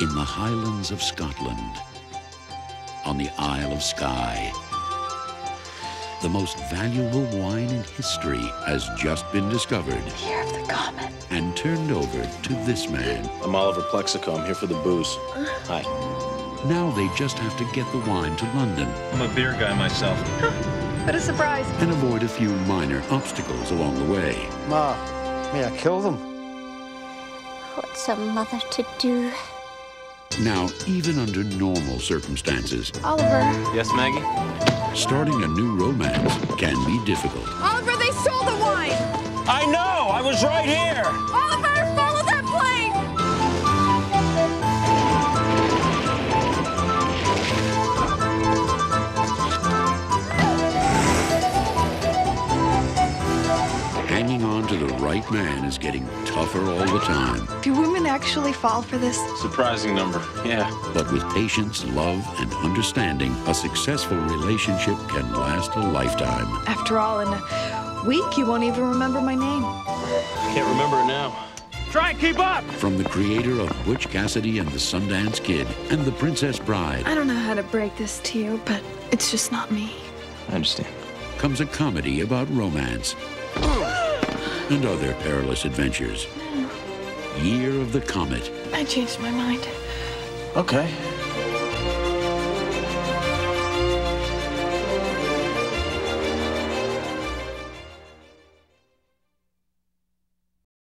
in the Highlands of Scotland, on the Isle of Skye. The most valuable wine in history has just been discovered Year of the comet. and turned over to this man. I'm Oliver Plexico. I'm here for the booze. Hi. Now they just have to get the wine to London I'm a beer guy myself. What a surprise. and avoid a few minor obstacles along the way. Ma, may I kill them? What's a mother to do? Now, even under normal circumstances, Oliver, Yes, Maggie? starting a new romance can be difficult. Oliver, they stole the wine! I know! I was right here! Oliver, right man is getting tougher all the time. Do women actually fall for this? Surprising number. Yeah. But with patience, love, and understanding, a successful relationship can last a lifetime. After all, in a week, you won't even remember my name. I Can't remember it now. Try and keep up! From the creator of Butch Cassidy and the Sundance Kid and The Princess Bride I don't know how to break this to you, but it's just not me. I understand. comes a comedy about romance and other perilous adventures. Hmm. Year of the Comet. I changed my mind. Okay.